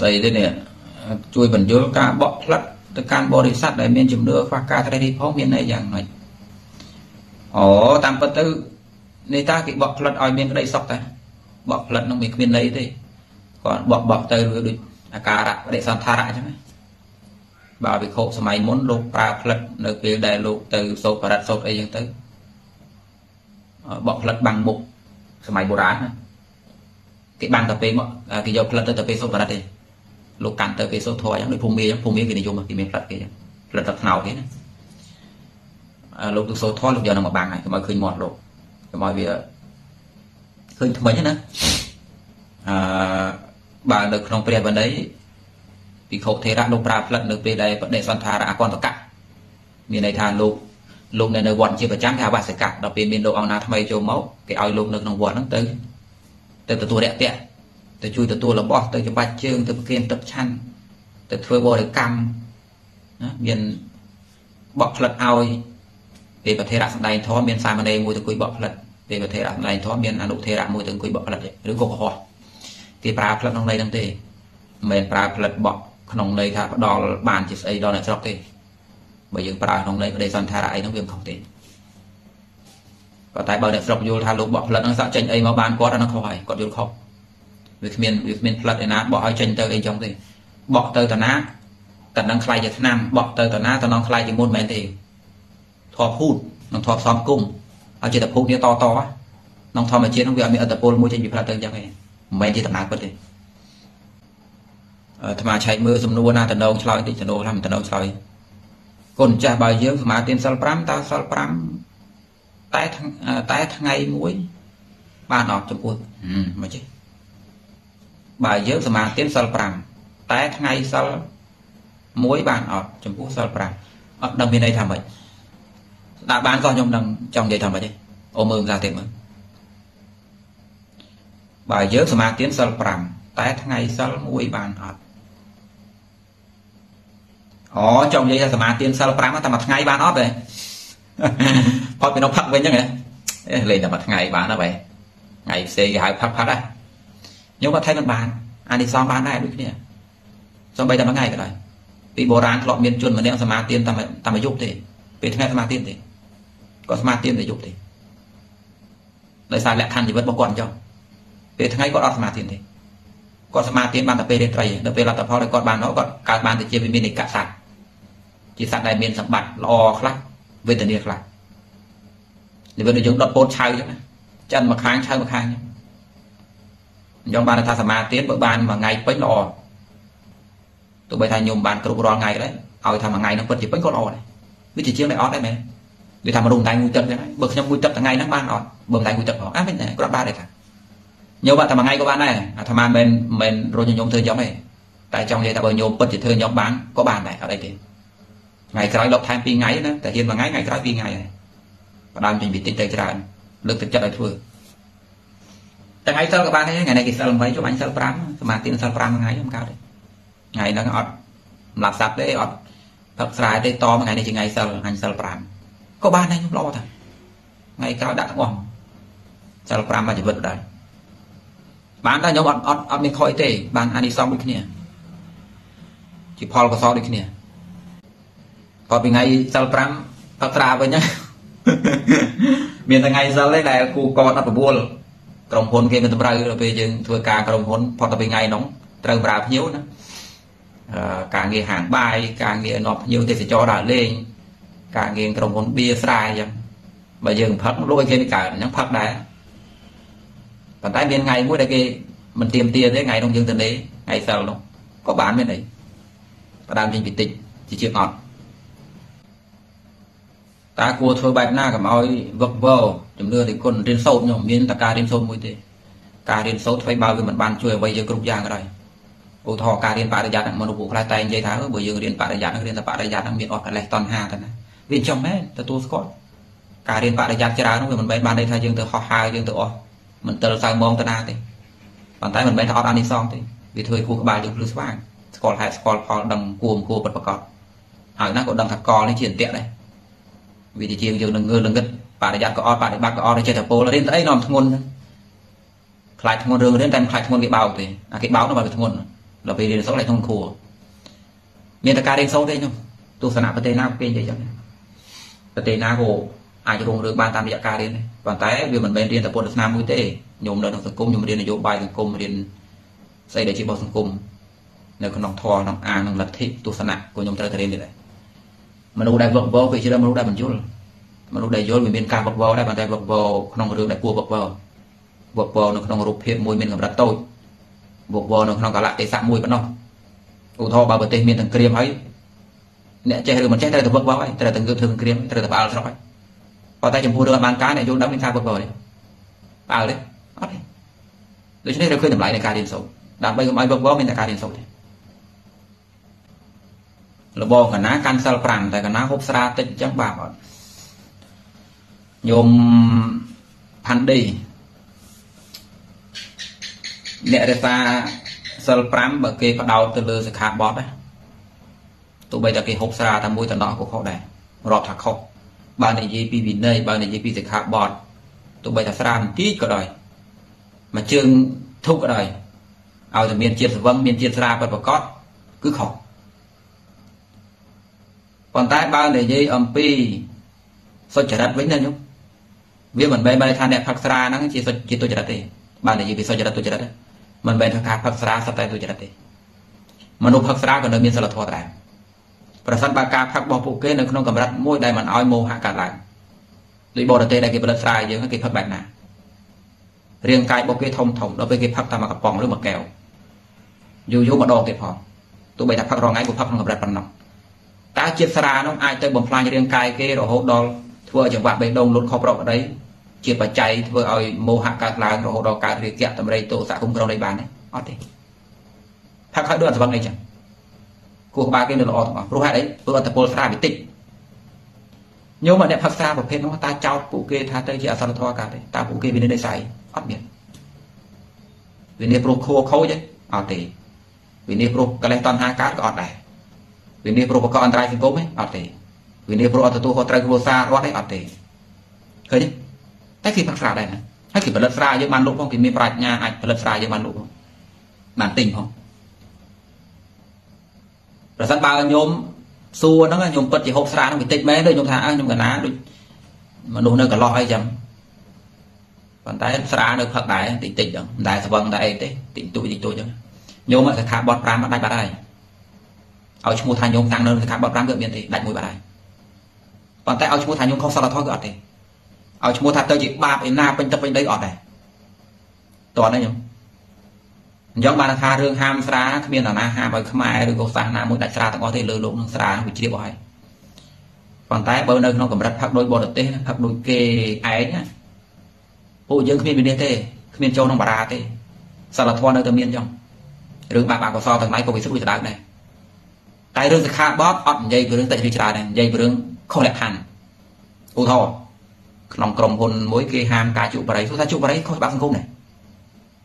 ស្អីទេនេះជួយបញ្យល់ការបកផ្លិតទៅកាន់បរិស័ទដែលមានជំនឿខ្វះការត្រេះរិះផងមានន័យយ៉ាងម៉េចអូតាមពិតទៅនេះតាគេបកផ្លិតឲ្យមានក្តីសុខតាបកផ្លិតនឹងមានគ្មានន័យទេគាត់បកបកទៅវាដូចអាការៈបដិសន្ធារៈអញ្ចឹងណាបើវិខុសម័យមុនលោកប្រើផ្លិតនៅពេលដែលលោកទៅសោតបរិទ្ធសោតអីចឹងទៅបកផ្លិតបាំងមុខសម័យបុរាណណាគេបាំងទៅពេលមកគេយកផ្លិតទៅទៅពេលសោតបរិទ្ធទេ លោកកាន់ទៅពេលសោតធរអញ្ចឹងដូចភូមិមាអញ្ចឹងភូមិមាគេនិយមគេមានផ្លិតគេអញ្ចឹងផ្លិតទឹកថ្នោតគេណាលោកទៅសោតធរលោកយកនឹងមកបាំងហើយកុំឲ្យឃើញមាត់លោកកុំឲ្យវាឃើញថ្មិញណាអឺបើនៅក្នុងព្រះបណ្ឌិភិក្ខុថេរៈលោកប្រើផ្លិតនៅពេលដែលបដិសន្ធារៈអកន្តកៈមានន័យថាលោកលោកនៅនៅវត្តជាប្រចាំគេអាវសកៈដល់ពេលមានលោកអង្គណាថ្មីចូលមកគេឲ្យលោកនៅក្នុងវត្តហ្នឹងទៅទៅទទួលរយៈពៈ ទៅជួយទទួលរបស់ទៅច្បាច់ជើងទៅប្រគិនទឹកឆាន់ទៅធ្វើបរិកម្មណាមានបកផ្លិតឲ្យពេលប្រធេរៈសម្ដែងធម៌មានសាមណេរមួយទៅគួយបកផ្លិតពេលប្រធេរៈសម្ដែងធម៌មានអនុធេរៈមួយទៅគួយបកផ្លិតឬក៏កុហកគេប្រើផ្លិតក្នុងន័យហ្នឹងទេមិនមែនប្រើផ្លិតបក់ក្នុងន័យថាផ្ដល់បានជាស្អីដល់អ្នកស្រុកទេបើយើងប្រើក្នុងន័យប្តីសន្ធារៈអីហ្នឹងវាមិនខុសទេប៉ុន្តែបើអ្នកស្រុកយល់ថាលោកបក់ផ្លិតហ្នឹងសាក់ចេញអីមកបានគាត់អាហ្នឹងខុសហើយគាត់យល់ខុស វាគ្មានវាគ្មានផ្លិតឯណាបក់ឲ្យចេញទៅអីចឹងទេបក់ទៅតាណាតនឹងខ្លាយជាឆ្នាំបក់ទៅតាណាតនឹងខ្លាយជាមុនមែនទេធေါ်ភូតនឹងធေါ်ផ្សំគុំហើយចិត្តភូតនេះតតក្នុងធម្មជាតិហ្នឹងវាអត់មានអត្តពលមួយចេញពីផ្លិតទៅអញ្ចឹងទេមិនមែនជាដំណើរពិតទេអាត្មាឆែកមើលសំណួរណាតំណងឆ្លើយតិចតំណងថាមិនតំណងឆ្លើយកូនចាស់បើយើងសមាទានសិល5តើសិល5តែតែថ្ងៃមួយបានអត់ចំពោះមិនចេះ បើយើងសមាទានសិល5តែថ្ងៃសិលមួយបានអត់ចំពោះសិល5អត់ដឹងមានន័យថាម៉េចស្ដាប់បានក៏ខ្ញុំនឹងចង់និយាយថាម៉េចទេអូមើលភាសាទៀតមើលបើយើងសមាទានសិល5តែថ្ងៃសិលមួយបានអត់អូចង់និយាយថាសមាទានសិល5តែមួយថ្ងៃបានអត់ទេផុតពីនោះផឹកវិញហ្នឹងហ៎លេងតែមួយថ្ងៃបានហើយថ្ងៃផ្សេងគេហៅផឹកផឹកដែរ ខ្ញុំគាត់ថៃមិនបានអានិសងបានដែរដូចគ្នាសំបីតែមួយថ្ងៃក៏ដោយពីបុរាណធ្លាប់មានជនម្នាក់សមាទានតែតែមួយយប់ទេពេលថ្ងៃសមាទានទេគាត់សមាទានតែយប់ទេដោយសារលក្ខខណ្ឌជីវិតរបស់គាត់អញ្ចឹងពេលថ្ងៃគាត់អត់សមាទានទេគាត់សមាទានបានតែពេលរាត្រីដល់ពេលលទ្ធផលគាត់បានគាត់កើតបានទៅជាវិមាននៃកសត្វជាសត្វដែលមានសម្បត្តិល្អខ្លះវេទនាខ្លះនិយាយដូចយើងដុតពោតឆៅអញ្ចឹងណាចិនមួយខាងឆៅមួយខាងអញ្ចឹង បានថាសមាទានបើបានមួយថ្ងៃពេញល្អទោះបីថាញោមបានគ្រប់រាល់ថ្ងៃក៏ដោយឲ្យថាមួយថ្ងៃនោះពិតជាពេញក៏ល្អដែរវាជាជាងតែអត់ដែរមែនវាថាមនុស្សតែងមួយទឹកអញ្ចឹងបើខ្ញុំមួយទឹកថ្ងៃហ្នឹងបានអត់បើមិនតែងមួយទឹកផងអាមិនដែរគាត់បានទេថាញោមតែមួយថ្ងៃក៏បានដែរអាត្មាមិនមិនរញញោមធ្វើយ៉ាងទេតែចង់និយាយថាបើញោមពិតជាធ្វើញោមបានក៏បានដែរអត់អីទេថ្ងៃក្រោយលប់ថែម2ថ្ងៃណាតែហ៊ានមួយថ្ងៃថ្ងៃក្រោយ2ថ្ងៃហើយផ្ដើមចេញពីតិចទៅច្រើនលើកទឹកចិត្តឲ្យធ្វើ ថ្ងៃសិលក៏បានដែរថ្ងៃនេះគេសិល8ជុំអញសិល5សមាធិសិល5ថ្ងៃខ្ញុំកើតទេថ្ងៃហ្នឹងអត់សម្រាប់សັບទេអត់ផឹកស្រាយទេតថ្ងៃនេះជាថ្ងៃសិលអញសិល5ក៏បានដែរខ្ញុំល្អតាថ្ងៃក្រោយដាក់ទាំងអស់សិល5មកជីវិតដែរបានតែខ្ញុំអត់អត់អត់មានខ້ອຍទេបានអានិសង្សដូចគ្នាជាផលកសលដូចគ្នាផុតពីថ្ងៃសិល5ផឹកត្រាវិញណាមានថ្ងៃសិលទេដែលគូកតអត់ប្រមូល ក្រុមហ៊ុនគេមិនតម្រូវដល់ពេលយើងធ្វើការក្រុមហ៊ុនផុតទៅពីថ្ងៃនោះត្រូវប្រើភ្ញៀវណាការងារហាងបាយការងារនាំភ្ញៀវទេសចរដើរលេងការងារក្រុមហ៊ុនបៀស្រាយអញ្ចឹងបើយើងផឹកលក់ឲ្យគេមិនកើតអញ្ចឹងផឹកដែរប៉ុន្តែមានថ្ងៃមួយដែលគេមិនទៀមទាទេថ្ងៃនោះយើងទៅនេះថ្ងៃសិលនោះក៏បានមានអីផ្ដើមចេញពីតិចជាជាងអត់ តើគួរធ្វើបែបណាកុំឲ្យវឹកវរជំនឿនៃគុណរៀនសូត្រខ្ញុំមានតែការរៀនសូត្រមួយទេការរៀនសូត្រធ្វើបើវាមិនបានជួយអ្វីយើងគ្រប់យ៉ាងក៏ដោយឧទាហរណ៍ការរៀនបរិយ័តមនុស្សពួកខ្លះតែនិយាយថាបើយើងរៀនបរិយ័តរៀនតែបរិយ័តហ្នឹងមានអស់កិលេសតណ្ហាទៅណាវាចំមែនទទួលស្គាល់ការរៀនបរិយ័តច្រើននោះវាមិនមែនបានន័យថាយើងទៅហោះហើរយើងទៅអស់មិនទិលសៅមងទៅណាទេប៉ុន្តែមិនមែនថាអត់អានិសងទេវាធ្វើឲ្យគូក្បាលយើងភ្លឺស្វាងស្គាល់ហេតុស្គាល់ផលដឹងគួរមិនគួរពិតប្រាកដហើយណាក៏ដឹងថាកលនេះជាអន្ទាក់ដែរ វាជាជាងយើងនឹងងើលងឹតបរិយ័តក៏អត់បដិបត្តិក៏អត់ចេះតែពោលរៀនស្អីនាំធ្ងន់ខ្លាចធ្ងន់រឿងរៀនតែខ្លាចធ្ងន់គេបោកទេអាគេបោកនោះបើវាធ្ងន់ដល់ពេលរៀនសូត្រ lại ក្នុងគ្រួមានតែការរៀនសូត្រទេខ្ញុំទស្សនៈប្រទេសណាក៏គេនិយាយចឹងប្រទេសណាក៏អាចរងរឿងបានតាមរយៈការរៀនដែរប៉ុន្តែវាមិនមែនរៀនតែពុទ្ធសាសនាមួយទេខ្ញុំនៅក្នុងសង្គមខ្ញុំរៀននយោបាយសង្គមរៀនស្អីដែលជារបស់សង្គមនៅក្នុងធម៌ក្នុងអាងក្នុងលទ្ធិទស្សនៈក៏ខ្ញុំត្រូវតែរៀននេះដែរ មនុស្សដែលវឹកវរវាច្រើនមនុស្សដែលមិនយល់មនុស្សដែលយល់វាមានការវឹកវរដែរប៉ុន្តែវឹកវរក្នុងរឿងដែលគួរវឹកវរវឹកវរនៅក្នុងរូបភាពមួយមានកម្រិតតូចវឹកវរនៅក្នុងកលៈទេសៈមួយប៉ុណ្ណោះឧទាហរណ៍បើប្រទេសមានទាំងក្រៀមហើយអ្នកចេះឬមិនចេះត្រូវតែវឹកវរហើយត្រូវតែងើបធ្វើក្រៀមត្រូវតែផ្អើលស្រុកហើយប៉ុន្តែចំពោះរឿងបានការអ្នកយល់ដឹងមានការវឹកវរទេផ្អើលទេអត់ទេដូច្នេះត្រូវឃើញតម្លៃនៃការរៀនសូត្រដើម្បីកុំឲ្យវឹកវរមានតែការរៀនសូត្រទេ លបងកណាកាន់សិល5តែកណាហូបស្រាតិចអញ្ចឹងបាបអត់ញោមផាន់ឌីអ្នករសាសិល5បើគេបដោតទៅលើសិក្ខាបទណាទោះបីតែគេហូបស្រាតែមួយតំណក់ក៏ខុសដែររាប់ថាខុសបើនិយាយពីវិន័យបើនិយាយពីសិក្ខាបទទោះបីតែស្រាបន្តិចក៏ដោយមួយជើងធុកក៏ដោយឲ្យតែមានជាតិស្វឹងមានជាតិស្រាពិតប្រកបគឺខុស ប៉ុន្តែបើនិយាយអំពីសុចរិតវិញណាញោមវាមិនមែនបែរថាអ្នកផឹកស្រាហ្នឹងជាសុចជាទុច្ចរិតទេបើនិយាយពីសុចរិតទុច្ចរិតមិនមែនថាការផឹកស្រាសត្វតែទុច្ចរិតទេមនុស្សផឹកស្រាក៏នៅមានសិលធម៌ដែរប្រសិនបើការផឹករបស់ពួកគេនៅក្នុងកម្រិតមួយដែលមិនឲ្យមោហៈកើតឡើងដូចបរទេសដែលគេផលិតស្រាយើងគេផឹកបែបណារាងកាយរបស់គេធំធំដល់ពេលគេផឹកតាមមួយកំប៉ុងឬមួយកែវយូរយូរម្ដងទៀតផងទោះបីថាផឹករងថ្ងៃក៏ផឹកក្នុងកម្រិតប៉ុណ្ណោះ តើជាតិស្រានោះអាចទៅបំផ្លាញរាងកាយគេរហូតដល់ធ្វើឲ្យចង្វាក់បេះដូងលុតខុសប្រក្រតីជាបច្ច័យធ្វើឲ្យមោហៈកើតឡើងរហូតដល់កើតរាគៈតម្រៃទោសៈគុំក្រុងនេះបានទេអត់ទេផឹកហើយដូចអត់ស្វឹងអីចឹងគោះក្បាលគេនៅល្អទាំងអស់ព្រោះហេតុអីព្រោះអត្តពលស្រាវិតិចញោមអ្នកផឹកស្រាប្រភេទនោះតើចោតពួកគេថាទៅជាអសលធម៌កើតទេតើពួកគេមាននិស្ស័យអត់មានវិនិច្ឆ័យព្រោះខួខូចទេអត់ទេវិនិច្ឆ័យព្រោះកលេសតណ្ហាកើតក៏អត់ដែរ វិនិច្ឆ័យព្រោះបកអន្តរាយសង្គមទេអត់ទេវិនិច្ឆ័យព្រោះអត់ទទួលខុសត្រូវគ្រួសាររត់ទេអត់ទេឃើញទេតែគេផឹកស្រាដែរណាហើយគេផលិតស្រាយើងបានលក់ផងគេមានប្រាជ្ញាអាចផលិតស្រាយើងបានលក់ផងបានទិញផងប្រសិនបើញោមសួរហ្នឹងញោមពិតជាហូបស្រាហ្នឹងបន្តិចមែនទេញោមថាអើញោមកណាដូចមនុស្សនៅកន្លោះអីចឹងប៉ុន្តែស្រានៅផឹកដែរតិចតិចចឹងមិនដែលស្វឹងតែអីទេតិចតួចតិចតួចចឹងញោមសិក្ខាបទ5មកដាច់បាត់ហើយ ឲ្យឈ្មោះថាញោមតាំងនៅសិក្ខាបទ5គឺមានទេដាច់មួយបាត់ហើយប៉ុន្តែឲ្យឈ្មោះថាញោមខុសសិលធម៌គឺអត់ទេឲ្យឈ្មោះថាទៅជាបាបឯណាពេញទឹកពេញដីអត់ដែរតោះណាញោមអញ្ចឹងបានថារឿងហាមស្រាគ្មាននរណាហាមឲ្យខ្មែរឬក៏សាសនាមួយដាច់ស្រាទាំងអស់ទេលើលោកនឹងស្រាវាជ្រាបអស់ហើយប៉ុន្តែបើនៅក្នុងកម្រិតផឹកដោយបរទេសផឹកដោយគេឯងណាពួកយើងគ្មានវិនិច្ឆ័យទេគ្មានចូលក្នុងបារាទេសិលធម៌នៅតែមានអញ្ចឹងរឿងបាបអកុសលទាំងឡាយក៏វាស្រួយស្ដៅដែរ តែរឿងសិក្ខាបទអត់និយាយពីរឿងតិចឬច្រើនដែរនិយាយពីរឿងខុសលក្ខខណ្ឌឧទាហរណ៍ក្នុងក្រុមហ៊ុនមួយគេហាមការជក់បរិយថាជក់បរិយខុសច្បាប់សង្គមដែរ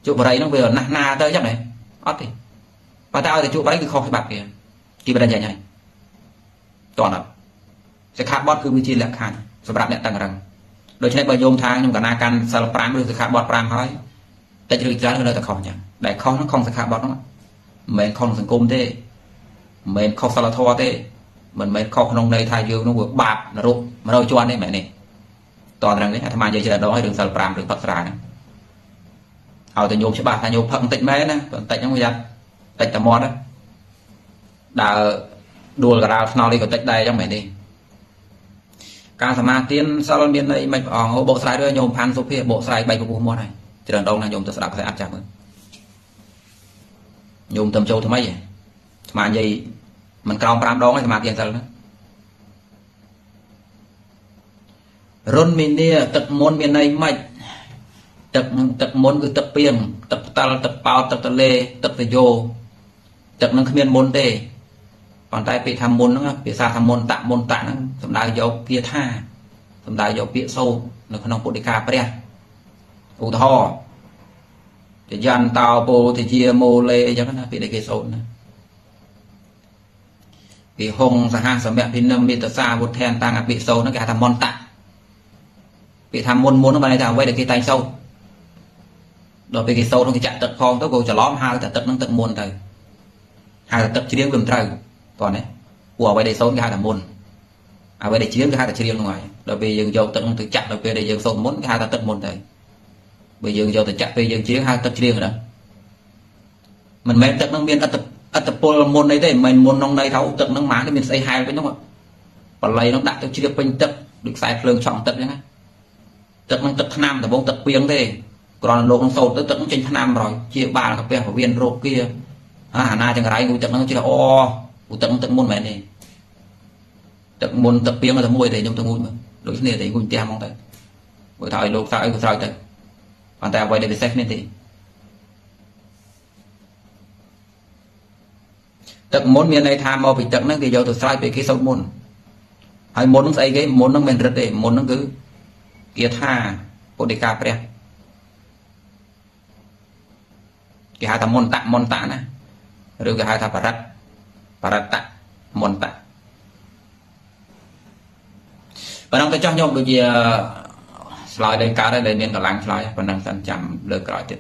ជក់បរិយហ្នឹងវាណាស់ណាទៅអញ្ចឹងដែរអត់ទេប៉ុន្តែឲ្យតែជក់បរិយគឺខុសច្បាប់គេគេបដិញ្ញាហើយតោះអត់សិក្ខាបទគឺវាជាលក្ខខណ្ឌសម្រាប់អ្នកតឹងរឹងដូច្នេះបើយោមថាខ្ញុំកណាកាន់សិល5ឬសិក្ខាបទ5ហើយតិចឬច្រើននៅតែខុសអញ្ចឹងដែលខុសហ្នឹងខុសសិក្ខាបទហ្នឹងមិនមែនខុសសង្គមទេ មិនមែនខុសសិលធម៌ទេមិនមែនខុសក្នុងន័យថាយើងនោះវាបាបនរក100ជាន់ទេមែនទេតត្រឹងនេះអាត្មានិយាយច្រើនដងហើយរឿងសិល5រឿងផឹកស្រាហ្នឹងឲ្យតែញោមច្បាស់ថាញោមផឹកបន្តិចមែនណាបន្តិចហ្នឹងវាតិចតែមាត់ដើរដួលកដាលថ្នល់នេះក៏តិចដែរអញ្ចឹងមែនទេការសមាទានសិលមានន័យមិនព្រះអង្គបកស្រាយរឿងញោមផាន់សុភាបកស្រាយបែកពពុះមាត់ហើយច្រើនដងណាញោមទៅស្ដាប់ខ្សែអត់ចាំមើលញោមទៅចូលថ្មីហ៎ ស្មាននិយាយមិនក្រោម5ដងទេសមាទានសិលហ្នឹងរុនមីនីទឹកមុនមានន័យម៉េចទឹកនឹងទឹកមុនគឺទឹកពីងទឹកផ្ដាល់ទឹកប៉ោតទឹកទលេទឹកតយោទឹកនឹងគ្មានមុនទេប៉ុន្តែពាក្យថាមុនហ្នឹងភាសាថាមុនតមុនតហ្នឹងសំដៅយកពាក្យថាសំដៅយកពាក្យសូត្រនៅក្នុងពុទ្ធិកាព្រះឧទាហរណ៍ចយន្តោពោទជាមូលេអញ្ចឹងណាពាក្យដែលគេសូត្រណា ពីហុងសហសមៈភិនមិតសាវុទ្ធានតាំងអភិសោហ្នឹងគេហៅថាមន្តៈពាក្យថាមុនមុនហ្នឹងបានន័យថាអ្វីដែលគេតែងសូត្រដល់ពេលគេសូត្រហ្នឹងគេចាក់ទឹកផងទៅក៏ច្រឡំហៅតែទឹកហ្នឹងទឹកមុនទៅហៅថាទឹកជ្រៀងវាមិនត្រូវប៉ុណ្ណេះព្រោះអ្វីដែលសូនគេហៅថាមុនអ្វីដែលជ្រៀងគេហៅថាជ្រៀងហ្នឹងហើយដល់ពេលយើងយកទឹកហ្នឹងទៅចាក់ដល់ពេលដែលយើងសូនមុនគេហៅថាទឹកមុនទៅបើយើងយកទៅចាក់ពេលយើងជ្រៀងហៅទឹកជ្រៀងហ្នឹងមិនមែនទឹកហ្នឹងមានអត្ត អត្តពលមុនអីទេមិនមែនមុនក្នុងន័យថាទឹកហ្នឹងម៉ានមានស្អីហែលវិញហ្នឹងបល័យហ្នឹងដាក់ទៅជ្រាបពេញទឹកដូចខ្សែភ្លើងឆក់ទឹកអញ្ចឹងណាទឹកហ្នឹងទឹកថ្នាំដំបងទឹកពីងទេគ្រាន់លោកនឹងសោតទៅទឹកហ្នឹងចេញថ្នាំរយជាបាលកាពះពវៀនរោគគាអាណាចង្រៃគូទឹកហ្នឹងជិះអូគូទឹកហ្នឹងទឹកមុនមែនទេទឹកមុនទឹកពីងតែមួយទេខ្ញុំទៅងូតមើលដូចគ្នាទេងូតផ្ទះហ្មងទៅបើថាឲ្យលោកសើអីក៏ស្រោចទៅប៉ុន្តែអ្វីដែលពិសេសគ្នាទេ ទឹកមុនមានន័យថាមកពីទឹកហ្នឹងគេយកទៅស្រោចពេលគេសោតមុនហើយមុនហ្នឹងស្អីគេមុនហ្នឹងមិនរិទ្ធទេមុនហ្នឹងគឺគាថាពុទ្ធិកាព្រះគេហៅថាមុនតមុនតណាឬគេហៅថាបរិត្តបរិត្តមុនតប៉ុណ្ណឹងទៅចោះខ្ញុំដូចជាឆ្លើយដល់កើតហើយដែលមានកម្លាំងឆ្លើយប៉ុណ្ណឹងសិនចាំលើក្រោយទៀត